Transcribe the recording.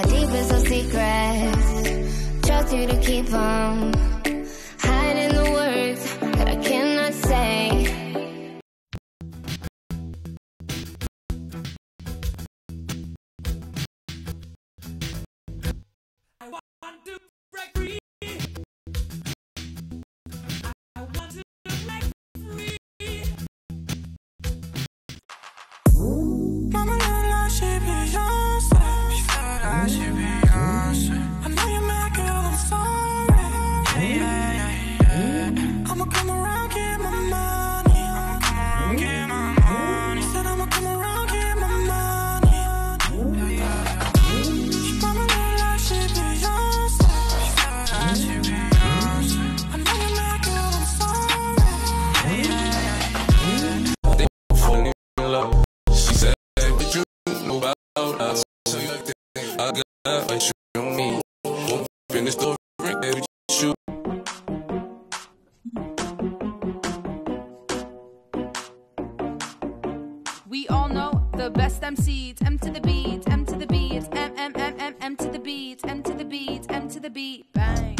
our deepest of secrets. Trust you to keep them. I got you me. Won't finish the ring, baby. We all know the best MCs, M to the beat, M to the beat, M M M M M to the beat, M to the beat, M to the beat, bang.